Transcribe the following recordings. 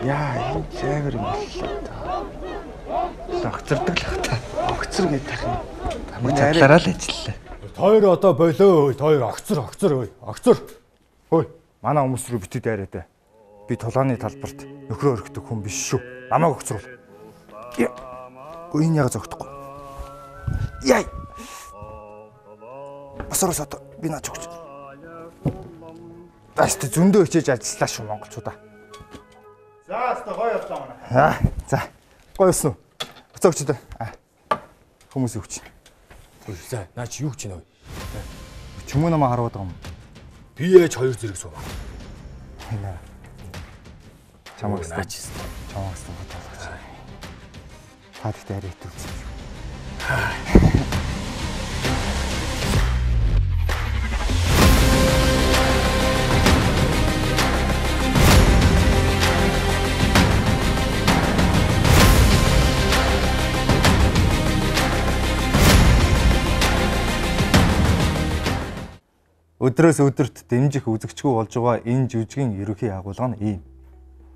Яа, энэ зайвар юм боллоо та. Огцордог л хата. Огцор гэдэг юм. Хамаг цаглаараа л ажиллалаа. Тойр одоо болоо. Тойр огцор огцор ой. Огцор. Хөөе. Манай хүмүүс рүү битүү дайраад бай. Би тулааны талбарт нөхрөө өргөдөг хүн биш шүү. Намайг огцруул. Үин яг зогтохгүй. Яй. Босороос одоо би наач өгч. Баст зөндөө хичээж ажиллаа шүү монголчуудаа. За, өстө гоё явлаа манай. Аа, за. Гоё өснө. Буцаагч даа. Хүмүүс юу гэж. За, наа чи юу байна вэ? Чүмэн намаа хараад байгаа юм. Би яаж хоёр зэрэг сууна? Чамаг Наа чи. чамаг стан бодлооч. Та тэгтээ арай итгэвч. Өдрөөс өдөрт дэмжих үзэгчгүй болж байгаа энэ жүжигийн ерөнхий агуулга нь ийм.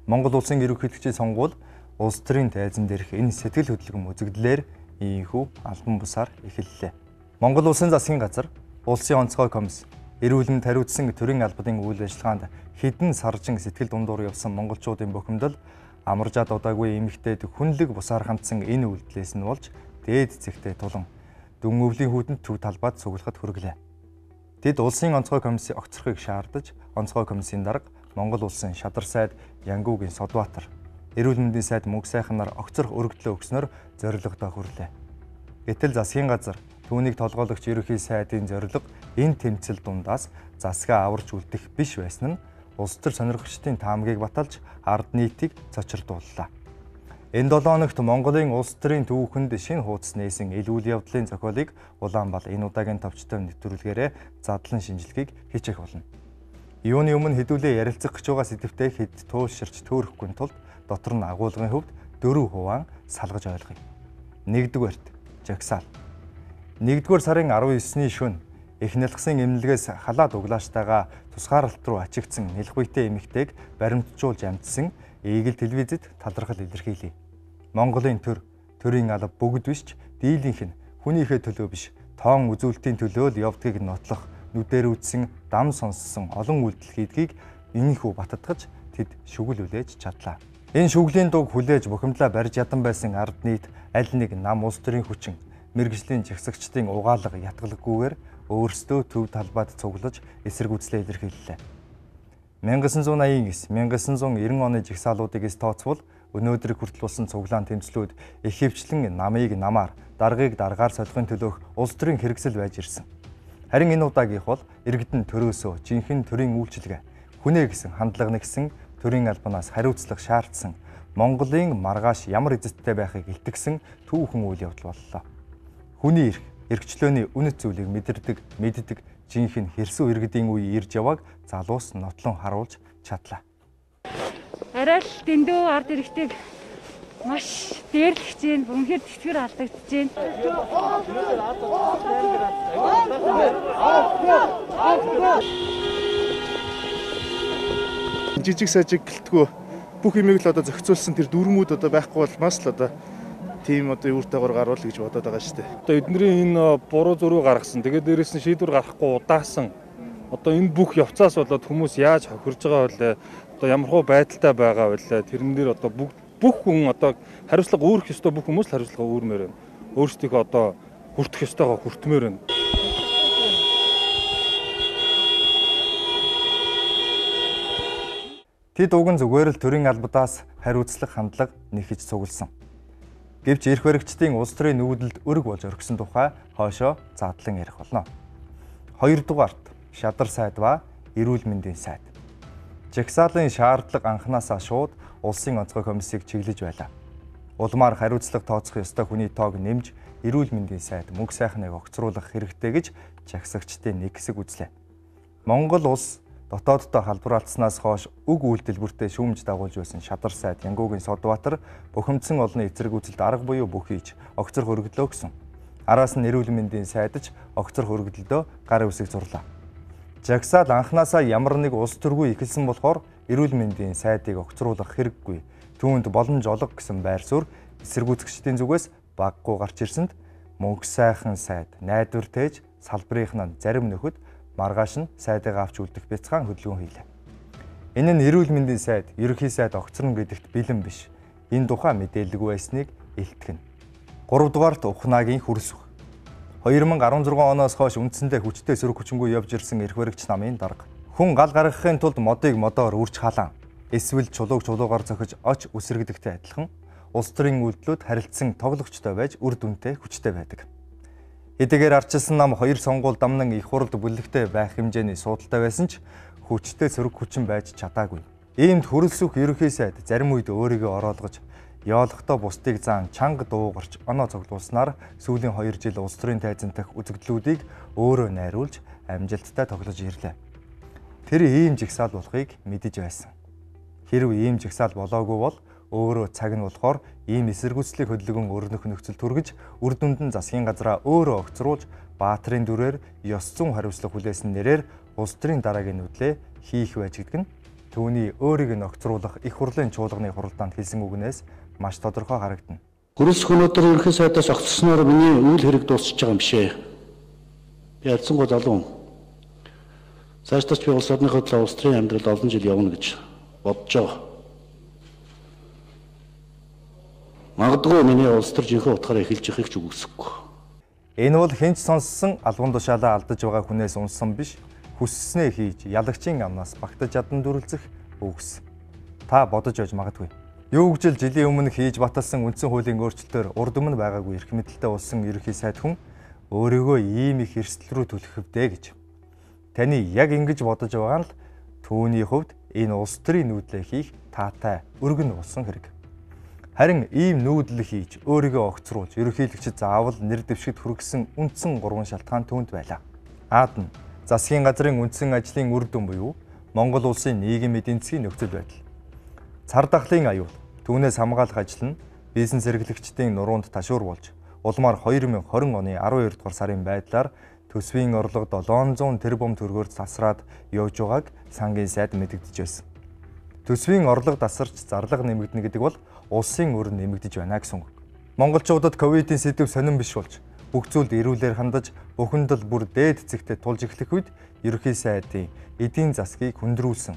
Монгол улсын ерөнхийлөгчийн сонгуул улс төрийн тайзан дээрх энэ сэтгэл хөдлөм үзэгдлэр ийхүү албан бусаар эхэллээ. Монгол улсын засгийн газар, улсын онцгой комисс, эрүүл мэнд хариуцсан төрийн албадын үйл ажиллагаанд хідэн саржин сэтгэл дундуур явсан монголчуудын бохимдол амаржаад удаагүй эмэгтэйд хүнлэг бусаар хандсан энэ үйлдэлээс нь болж дээд зэгтээ тулан дүн өвлийн хүүтэнд төв талбайд цуглахад хүргэлээ. Тэд улсын онцгой комиссийн огцрохыг шаардаж, онцгой комиссийн дарга Монгол улсын шадар сайд Янгуугийн Содбаатар, эрүүл мэндийн сайд Мөнх сайхнаар огцрох өргөдлөө өгснөөр зорилгодоо хүрлээ. Гэтэл засгийн газар түүнийг толгойлогч ерөнхий сайдын зорилго энэ тэмцэл дундаас засгаа аварч үлдэх биш байсан нь улс төр сонирхогчдын таамгийг баталж ард нийтийг цочирдууллаа. Энэ 7 хоногт Монголын улс төрийн түүхэнд шинэ хуудас нээсэн ил үйл явдлын зохиолыг Улаанбаал энэ удаагийн товчтой нэвтрүүлгээрээ задлан шинжилгээг хийчих болно. Юуны өмнө хэдүүлээ ярилцах гэж байгаа сэдвтэ хэд тууширч төөрөхгүй тулд дотор нь агуулгын хөвд дөрөв хуваан салгаж ойлгоё. Нэгдүгээрт жагсаал. Нэгдүгээр сарын 19-ний шөнө их нялгсан эмнэлгээс халаад углаачтайгаа тусгаарлалт руу ачигдсан нэлхвэйтэй эмэгтэйг баримтжуулж амжсан Игэл телевизэд талархал илэрхийлье. Монголын төр, төрийн алба бүгд бишч дийлийнх нь хүнийхээ төлөө биш, тоон үзүүлэлтийн төлөө л явдгийг нотлох, нүдээр үзсэн, дам сонссон олон үйлдэл хийдгийг энийхүү баттгаж тэд шүгэл үлээж чадлаа. Энэ шүглийн дуг хүлээж бухимдлаа барьж ядан байсан ард нийт аль нэг нам улс төрийн хүчин мэрэгжлийн жагсагчдын угаалга ятгалгүйгээр өөрсдөө төв талбайд цуглаж эсрэг үзлээ илэрхийллээ. 1989 1990 оны жигсаалуудыг тооцвол өнөөдөр хүртэл болсон цуглаан тэмцлүүд их хөвчлэн намыг намаар, даргаыг даргаар солихын төлөөх улс төрийн хэрэгсэл байж ирсэн. Харин энэ удаагийнх бол иргэдэн төрөөсөө жинхэнэ төрийн үйлчилгээ, хүнээ гэсэн хандлага нэгсэн төрийн албанаас хариуцлага шаардсан Монголын маргааш ямар эзэттэй байхыг илтгэсэн түүхэн үйл явдал боллоо. Хүний эрх, эрхчлөөний үнэт зүйлийг мэдэрдэг, мэддэг жинхэнэ хэрсүү иргэдийн үе ирж явааг залуус нотлон харуулж чадлаа Арай л дэндүү ард иргэдэг маш дээрлэж जैन бөмхөр тэтгэр алдагдж जैन Жижиг сажиг гэлтгүү бүх юмыг л одоо зохицуулсан тэр дүрмүүд одоо байхгүй болмаас л одоо тийм одоо юуртайгаар гаруул гэж бодоод байгаа шүү дээ. Одоо эднэрийн энэ буруу зөрүү гаргасан. Тэгээд дээрэс нь шийдвэр гаргахгүй удаасан. Одоо энэ бүх явцаас болоод хүмүүс яаж хохирж байгаа вэ? Одоо ямар хуу байдалтай байгаа вэ? Тэрэн дээр одоо бүх бүх хүн одоо хариуцлага өөрөх ёстой бүх хүмүүс л хариуцлага өөрмөр байна. Өөрсдийнхөө одоо хүртэх ёстойгоо хүртмээр байна. Тэд уг нь зүгээр л төрийн албадаас хариуцлах хандлага нэхэж цугласан. Гэвч эрх баригчдын улс төрийн нүүдэлд өрг болж өргсөн тухай хоошоо задлан ярих болно. Хоёрдугаарт шадар сайд ба эрүүл мэндийн сайд. Жагсаалын шаардлага анханасаа шууд улсын онцгой комиссийг чиглэж байлаа. Улмаар хариуцлага тооцох ёстой хүний тоог нэмж эрүүл мэндийн сайд мөнгө сайхныг огцруулах хэрэгтэй гэж жагсагчдын нэг хэсэг үзлээ. Монгол улс дотооддоо халбарлалцснаас хойш үг үйлдэлбэртээ шүүмж дагуулж байсан Шадар сайд Янгуугийн Содбаатар бухимдсан олон эцэг үзэлд арга буюу бүх хийж огцор хөргөлөө гэсэн. Араас нь эрүүл мэндийн сайдч огцор хөргөлдөө гар үсэг зурлаа. Жагсаал анханасаа ямар нэг улс төргүй ихэлсэн болохоор эрүүл мэндийн сайдыг огцруулах хэрэггүй. Түүнд боломж олго гэсэн байр суурь эсэргүүцэгчдийн зүгээс баггүй гарч ирсэнд мөнгө сайхан сайд, найдвар тээж, салбарынх нь зарим нөхөд маргааш нь сайдыг авч үлдэх бяцхан хөдөлгөөн хийлээ. Энэ нь эрүүл мэндийн сайд, ерөнхий сайд огцорно гэдэгт бэлэн биш. Энэ тухай мэдээлэлгүй байсныг илтгэн. 3 дугаарт Ухнагийн хүрсв. 2016 оноос хойш үндсэндээ хүчтэй сөрөг хүчингүй явж ирсэн эрх баригч намын дарга. Хүн гал гаргахын тулд модыг модоор үрж халаан. Эсвэл чулууг чулуугаар зохиж оч үсрэгдэгтэй адилхан улс төрийн үйлдэлүүд харилцсан тоглогчтой байж үр дүнтэй хүчтэй байдаг. Хэдийгээр арчилсан нам хоёр сонгуул дамнан их хуралд бүлэгтэй байх хэмжээний суудалтай байсан ч хүчтэй сөрөг хүчин байж чадаагүй. Иймд хөрөлсөх ерөнхий сайд зарим үед өөрийгөө ороолгож яолохдоо бусдыг заан чанга дуугарч оноо цуглуулснаар сүүлийн 2 жил улс төрийн тайзан дах үзэгдлүүдийг өөрөө найруулж амжилттай тоглож ирлээ. Тэр ийм жигсаал болохыг мэдэж байсан. Хэрв ийм жигсаал болоогүй бол өөрөө цаг нь болохоор ийм эсэргүүцлийг хөдөлгөн өрнөх нөхцөл түргэж үр дүнд нь засгийн газраа өөрөө огцруулж баатрын дүрээр ёс зүйн хариуцлага хүлээсэн нэрээр улс төрийн дараагийн нүдлээ хийх байж гэдэг нь түүний өөрийг нь огцруулах их хурлын чуулганы хуралдаанд хэлсэн үгнээс маш тодорхой харагдана. Хөрөлсөх өнөөдөр ерөнхий сайдаас огцсноор миний үйл хэрэг дуусчихж байгаа юм бишээ. Би альцсангүй залуу Цаашдаа ч би улс орныхоо төлөө улс төрийн амьдрал олон жил явна гэж бодож байгаа. Магадгүй миний улс төр жинхэнэ утгаараа эхэлж явахыг ч үгүйсэхгүй. Энэ бол хинч сонссон албан тушаалаа алдаж байгаа хүнээс унсан биш хүсснээ хийж ялагчийн амнаас багтаж ядан дүрлцэх үгс. Та бодож ойж магадгүй. Юу гжил жилийн өмнө хийж баталсан үндсэн хуулийн өөрчлөлтөөр урд өмнө байгаагүй эрх мэдэлтэй болсон ерөнхий сайд хүн өөрийгөө ийм их эрсдэл рүү түлхэвдэ гэж Таны яг ингэж бодож байгаа нь л түүний хувьд энэ улс төрийн нүүдлээ хийх таатай өргөн болсон хэрэг. Харин ийм нүүдэл хийж өөрийгөө огцруулж ерөнхийлөгчд заавал нэр дэвшигт хүргэсэн үндсэн гурван шалтгаан түүнд байлаа. Аад нь засгийн газрын үндсэн ажлын үр дүн буюу Монгол улсын нийгмийн эдийн засгийн нөхцөл байдал. Цар тахлын аюул, түүнээс хамгаалах ажил нь бизнес эрхлэгчдийн нуруунд ташуур болж улмаар 2020 оны 12 дугаар сарын байдлаар төсвийн орлого 700 тэрбум төгрөгөөр засраад явж байгааг сангийн сайд мэдэгдэж байсан. Төсвийн орлого тасарч зарлага нэмэгдэнэ гэдэг бол улсын өр нэмэгдэж байна гэсэн үг. Монголчуудад ковидын сэдв сонирн биш болж бүх зүйлд эрүүлэр хандаж бүхэнд л бүр дээд зэгтээ тулж эхлэх үед ерөнхий сайдын эдийн засгийг хүндрүүлсэн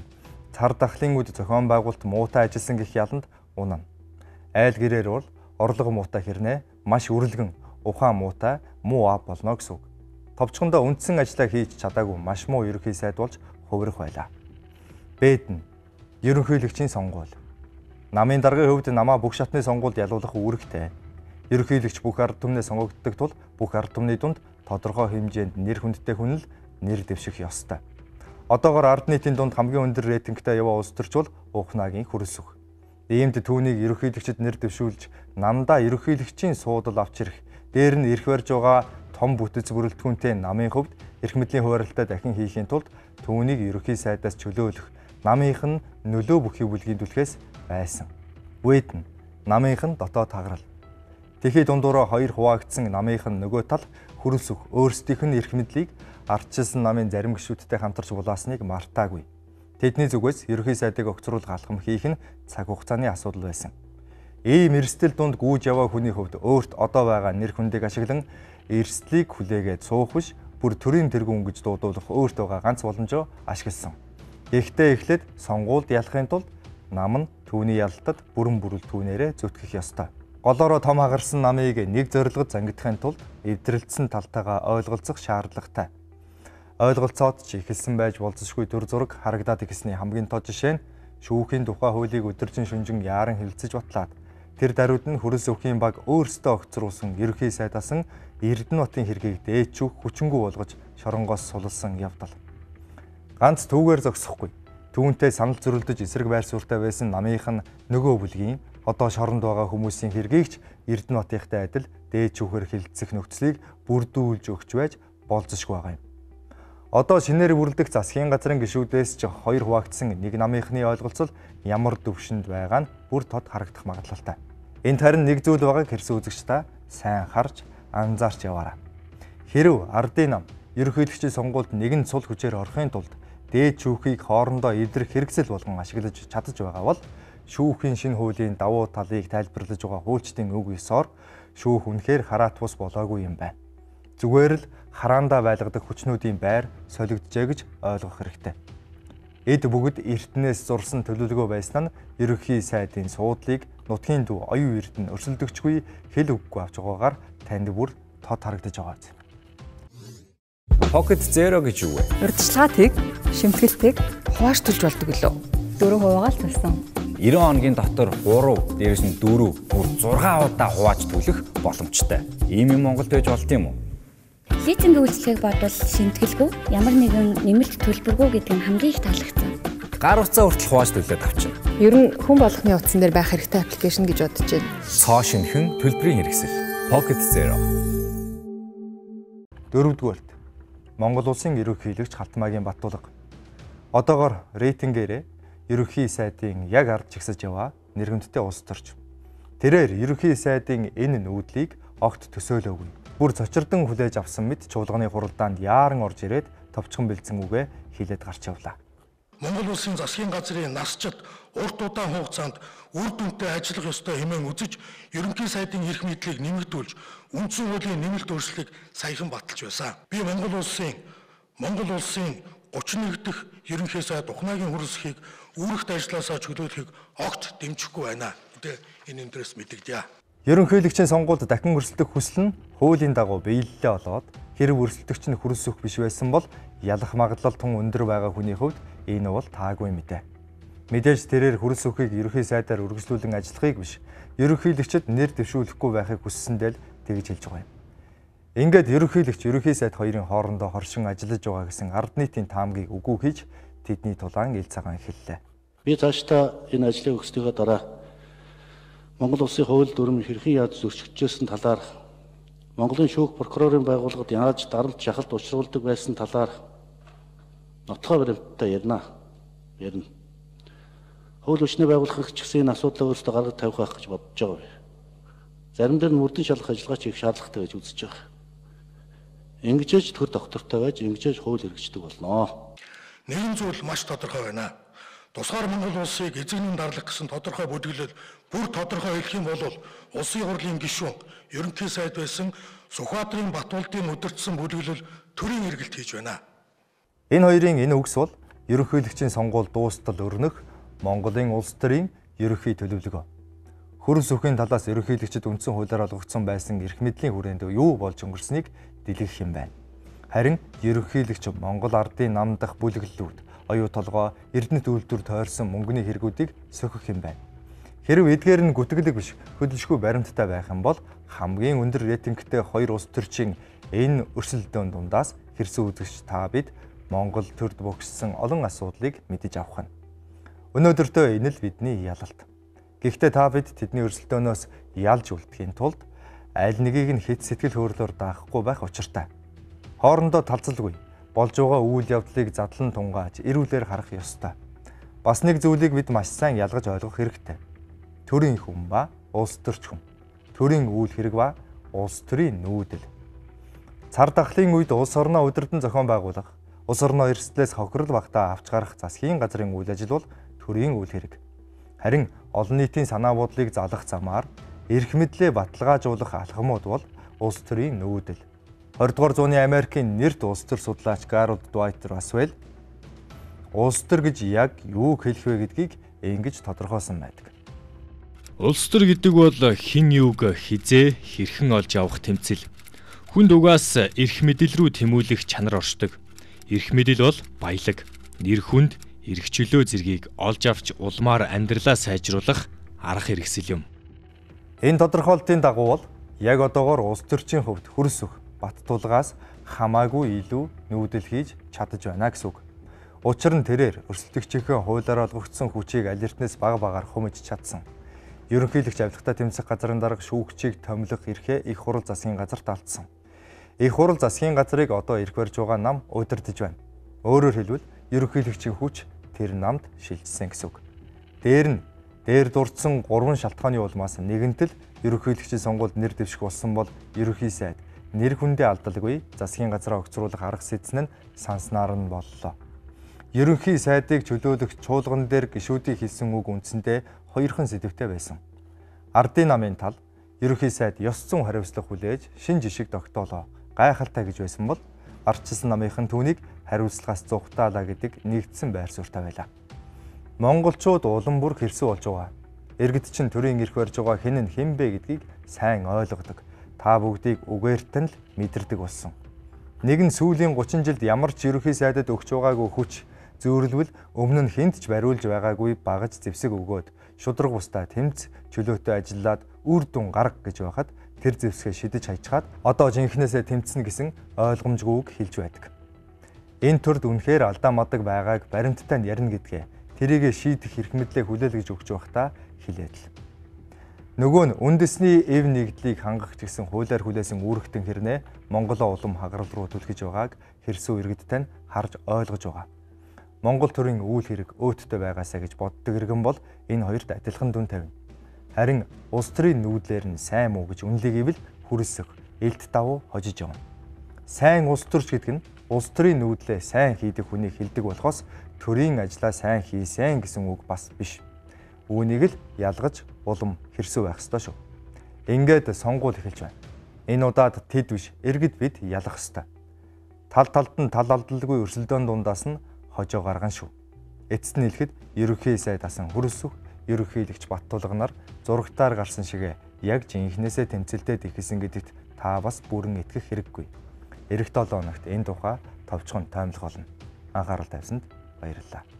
цар дахлын үд зохион байгуулалт муутай ажилласан гэх яланд унана. Айл гэрээр бол орлого муутай хэрнээ маш үрлэгэн ухаан муутай муу ав болно гэсэн үг товчхондоо үндсэн ажлаа хийж чадаагүй маш муу ерөнхий сайд болж хувирах байлаа. Бэд нь ерөнхийлөгчийн сонгуул. Намын даргын хувьд намаа бүх шатны сонгуульд ялуулах үүрэгтэй. Ерөнхийлөгч бүх ард түмнээ сонгогддог тул бүх ард түмний дунд тодорхой хэмжээнд нэр хүндтэй хүн л нэр дэвших ёстой. Одоогоор ард нийтийн дунд хамгийн өндөр рейтингтэй яваа улс төрч бол Ухнагийн хүрэлсүх. Иймд түүнийг ерөнхийлөгчд нэр дэвшүүлж намдаа ерөнхийлөгчийн суудал авч ирэх, дээр нь ирэх барьж байгаа том бүтэц бүрэлдэхүүнтэй намын хувьд эрх мэдлийн хуваарлалтаа дахин хийхийн тулд түүнийг ерөнхий сайдаас чөлөөлөх намынх нь нөлөө бүхий бүлгийн түлхээс байсан. Вэд нь намынх нь дотоод хагарал. Тэхий дундуураа хоёр хуваагдсан намынх нь нөгөө тал хөрөлсөх өөрсдийнх нь эрх мэдлийг ардчилсан намын зарим гишүүдтэй хамтарч булаасныг мартаагүй. Тэдний зүгээс ерөнхий сайдыг огцруулах алхам хийх нь цаг хугацааны асуудал байсан. Ийм эрсдэл дунд гүйж яваа хүний хувьд өөрт одоо байгаа нэр хүндийг ашиглан эрсдлийг хүлээгээд суух биш бүр төрийн тэргүүн гэж дуудуулах өөрт байгаа ганц боломжоо ашигласан. Ихтэй эхлээд сонгуульд ялахын тулд нам нь түүний ялалтад бүрэн бүрэл түүнээрээ зүтгэх ёстой. Голоороо том хагарсан намыг нэг зорилгод зангидахын тулд эвдрэлдсэн талтайгаа ойлголцох шаардлагатай. Ойлголцоод ч ихэлсэн байж болзошгүй төр зураг харагдаад ихсний хамгийн тод жишээ нь шүүхийн тухай хуулийг өдөржин шүнжин яаран хилцэж батлаад тэр даруйд нь хөрөс өвхийн баг өөрсдөө огцруулсан ерхий сайдасан Эрдэнэтийн хэргийг дээчүүх хүчингү болгож шоронгоос сулсан явдал. Ганц түүгээр зогсохгүй. Түүнтэй санал зөрөлдөж эсрэг байр суурьтай байсан намынх нь нөгөө бүлгийн одоо шоронд байгаа хүмүүсийн хэргийг ч Эрдэнэтийнхтэй адил дээчүүхээр хилцэх нөхцөлийг бүрдүүлж өгч байж болзошгүй байгаа юм. Одоо шинээр бүрэлдэх засгийн газрын гишүүдээс ч хоёр хуваагдсан нэг намынхны ойлголцол ямар төвшөнд байгаа нь бүр тод харагдах магадлалтай. Энд харин нэг зүйл байгааг хэрсэн үзэгч та сайн харж анзаарч яваарай. Хэрв ардын нам ерөнхийлөгчийн сонгуульд нэгэн цул хүчээр орохын тулд дээд шүүхийг хоорондоо эвдрэх хэрэгсэл болгон ашиглаж чадаж байгаа бол шүүхийн шинэ хуулийн давуу талыг тайлбарлаж байгаа хуульчдын үг ёсоор шүүх үнэхээр хараат бус болоогүй юм байна. Зүгээр л хараандаа байлгадаг хүчнүүдийн байр солигджээ гэж ойлгох хэрэгтэй. Эд бүгд эртнээс зурсан төлөвлөгөө байсан нь ерөнхий сайдын суудлыг нутгийн төв оюун эрдэнэ өрсөлдөгчгүй хэл үггүй авч байгаагаар танд бүр тод харагдаж байгаа юм. Pocket Zero гэж юу вэ? Урдчилгаатыг, шимтгэлтийг хувааж төлж болдог лөө. 4% л тусан. 90 хоногийн дотор 3, дээрэс нь 4, бүр 6 удаа хувааж төлөх боломжтой. Ийм юм Монголд байж болд юм уу? Лизинг үйлчлэгийг бодвол шимтгэлгүй ямар нэгэн нэмэлт төлбөргүй гэдэг нь хамгийн их таалагдсан. Гар утсаа хүртэл хувааж төлөөд авчихна. Ер нь хүн болгоны утсан дээр байх хэрэгтэй аппликейшн гэж бодож байна. Цоо шинхэн төлбөрийн хэрэгсэл. Pocket Zero. Дөрөвдүгээрт Монгол улсын ерөнхийлөгч Халтмаагийн Баттулга одоогоор рейтингээрээ ерөнхий сайдын яг ард чигсэж яваа нэргэмттэй улс төрч. Тэрээр ерөнхий сайдын энэ нүүдлийг огт төсөөлөөгүй. Бүр цочирдон хүлээж авсан мэт чуулганы хуралдаанд яаран орж ирээд товчхон бэлдсэн үгэ хилээд гарч явлаа. Монгол улсын засгийн газрын насчид урт удаан хугацаанд үр дүнтэй ажиллах ёстой хэмээн үзэж ерөнхий сайдын эрх мэдлийг нэмэгдүүлж үндсэн хуулийн нэмэлт өөрчлөлийг саяхан баталж байсан. Би Монгол улсын Монгол улсын 31 дэх ерөнхий сайд Ухнаагийн хөрөлсөхийг үүрэгт ажилласаа чөлөөлөхийг огт дэмжихгүй байна. Гэтэ энэ өндрөөс мэдэгдэе. Ерөнхийлөгчийн сонгуульд дахин өрсөлдөх хүсэл нь хуулийн дагуу биелэлээ олоод хэрэг өрсөлдөгч нь хүрэлцэх биш байсан бол ялах магадлал тун өндөр байгаа хүний хувьд Энэ бол таагүй мэдээ. Мэдээж тэрээр хүрэл сүхийг ерөнхий сайдаар үргэлжлүүлэн ажиллахыг биш, ерөнхийлөгчд нэр дэвшүүлэхгүй байхыг хүссэндээ л тэгж хэлж байгаа юм. Ингээд ерөнхийлөгч ерөнхий сайд хоёрын хоорондоо хоршин ажиллаж байгаа гэсэн ард нийтийн таамгийг үгүй хийж тэдний тулаан ил цагаан эхэллээ. Би цаашдаа энэ ажлыг өгснөхийн дараа Монгол улсын хууль дүрм хэрхэн яаж зөрчигдчихсэн талаар Монголын шүүх прокурорын байгууллагад яаж дарамт шахалт учруулдаг байсан талаар нотлохоо баримттай ярина. Ярина. Хууль өчнөө байгуулах ч гэсэн энэ асуудлаа өөрсдөө гаргаж тавих байх гэж бодож байгаа бай. Заримдаа мөрдөн шалгах ажиллагаач их шаардлагатай гэж үзэж байгаа. Ингэжээж төр доктортой байж ингэжээж хууль хэрэгждэг болно. Нэгэн зүйл маш тодорхой байна. Тусгаар Монгол улсыг эзэгнэн дарлах гэсэн тодорхой бүлэглэл бүр тодорхой хэлэх юм бол улсын хурлын гишүүн ерөнхий сайд байсан Сүхбаатарын Батболдын өдөртсөн бүлэглэл төрийн эргэлт хийж байна. Энэ хоёрын энэ үгс бол ерөнхийлөгчийн сонгуул дуустал өрнөх Монголын улс төрийн ерөнхий төлөвлөгөө. Хөрөн сүхийн талаас ерөнхийлөгчд үндсэн хуулиар олгогдсон байсан эрх мэдлийн хүрээнд юу болж өнгөрснийг дэлгэх юм байна. Харин ерөнхийлөгч Монгол ардын нам дах бүлэглэлүүд, оюу толгой, эрдэнэт үйлдвэр тойрсон мөнгөний хэрэгүүдийг сөхөх юм байна. Хэрв эдгээр нь гүтгэлэг биш, хөдөлшгүй баримттай байх юм бол хамгийн өндөр рейтингтэй хоёр улс төрчийн энэ өрсөлдөөн дундаас хэрсэн үзэгч та бид Монгол төрд богссон олон асуудлыг мэдэж авах нь. Өнөөдөртөө энэ л бидний ялалт. Гэхдээ та бид тэдний өрсөлдөөнөөс ялж үлдэхийн тулд аль нэгийг нь хэд сэтгэл хөдлөлөөр даахгүй байх учиртай. Хоорондоо талцалгүй болж байгаа үйл явдлыг задлан тунгааж эрүүлэр харах ёстой. Бас нэг зүйлийг бид маш сайн ялгаж ойлгох хэрэгтэй. Төрийн хүн ба улс төрч хүн. Төрийн үйл хэрэг ба улс төрийн нүүдэл. Цар тахлын үед улс орноо удирдан зохион байгуулах Улс орноо эрсдлээс хохирол багтаа авч гарах засгийн газрын үйл ажил бол төрийн үйл хэрэг. Харин олон нийтийн санаа бодлыг залах замаар эрх мэдлээ баталгаажуулах алхмууд бол улс төрийн нүүдэл. 20 дугаар зууны Америкийн нэрт улс төр судлаач Гарольд Дуайт Рассвелл улс төр гэж яг юу хэлэх вэ гэдгийг ингэж тодорхойлсон байдаг. Улс төр гэдэг бол хин юуг хизээ хэрхэн олж авах тэмцэл. Хүнд угаас эрх мэдэл рүү тэмүүлэх чанар оршдог. Ирэх мэдэл бол баялаг, нэр хүнд, эрх чөлөө зэргийг олж авч улмаар амьдралаа сайжруулах арга хэрэгсэл юм. Энэ тодорхойлтын дагуу бол яг одоогоор улс төрчийн хувьд хөрс өх бат тулгаас хамаагүй илүү нүүдэл хийж чадаж байна гэсэн үг. Учир нь тэрээр өрсөлдөгчийнхөө хуулиар олгогдсон хүчийг алертнээс бага багаар хумж чадсан. Ерөнхийлөгч авилгатай тэмцэх газрын дарга шүүгчийг томилох эрхээ их хурал засгийн газарт алдсан. Их хурал засгийн газрыг одоо ирэх барьж байгаа нам удирдах байна. Өөрөөр хэлбэл ерөнхийлөгчийн хүч тэр намд шилжсэн гэсэн үг. Дээр нь дээр дурдсан гурван шалтгааны улмаас нэгэнт л ерөнхийлөгчийн сонгуульд нэр дэвших болсон бол ерөнхий сайд нэр хүндээ алдалгүй засгийн газраа огцруулах арга сэдсэн нь санснаар нь боллоо. Ерөнхий сайдыг чөлөөлөх чуулган дээр гişүүдийн хэлсэн үг үндсэндээ хоёрхан сэдвтэй байсан. Ардын намын тал ерөнхий сайд ёс зүйн хариуцлага хүлээж шин жишг тогтоолоо гайхалтай гэж байсан бол ардчилсан намынхан түүнийг хариуцлагаас зугатаалаа гэдэг нэгдсэн байр суурьтай байлаа. Монголчууд улам бүр хэрсүү болж байгаа. Иргэд чинь төрийн эрх барьж байгаа хэн нь хэн бэ гэдгийг сайн ойлгодог. Та бүгдийг үгээртэн л мэдэрдэг болсон. Нэгэн сүүлийн 30 жилд ямар ч ерөнхий сайдад өгч байгаагүй хүч зөөрлөвл өмнө нь хинт ч бариулж байгаагүй багаж зэвсэг өгөөд шудраг бустаа тэмц чөлөөтэй ажиллаад үр дүн гарга гэж байхад тэр зэвсгээ шидэж хайчгаад одоо жинхнээсээ тэмцэнэ гэсэн ойлгомжгүйг хэлж байдаг. Энэ төрд үнэхээр алдаа мадаг байгааг баримттай нь ярина гэдгээ тэрийгэ шийдэх эрх мэдлээ хүлээл гэж өгч байхдаа хэлээд л. Нөгөө нь үндэсний эв нэгдлийг хангах гэсэн хуулиар хүлээсэн үүрэгтэн хэрнээ Монголоо улам хагарал руу түлхэж байгааг хэрсүү иргэдтэй нь харж ойлгож байгаа. Монгол төрийн үйл хэрэг өөттэй байгаасаа гэж боддог иргэн бол энэ хоёрт адилхан дүн тавина. Харин улс төрийн нүүдлэр нь сайн муу гэж үнэлэг ивэл хүрэлсэх, элт давуу хожиж явна. Сайн улс төрч гэдэг нь улс төрийн нүүдлээ сайн хийдэг хүнийг хилдэг болохоос төрийн ажлаа сайн хийсэн гэсэн үг бас биш. Үүнийг л ялгаж улам хэрсүү байх ёстой шүү. Ингээд сонгуул эхэлж байна. Энэ удаад тэд биш, иргэд бид ялах ёстой. Тал талд нь тал алдалгүй өрсөлдөөн дундаас нь хожоо гарган шүү. Эцэст нь хэлэхэд ерөнхий сайд асан хөрөлсөх ерөнхийлөгч Баттулганаар зурагтаар гарсан шиг яг жинхнээсээ тэмцэлтэд ихэсэн гэдэгт та бас бүрэн итгэх хэрэггүй. Эх 7 хоногт энэ тухай товчхон тоомлох болно. Анхаарал тавьсанд баярлалаа.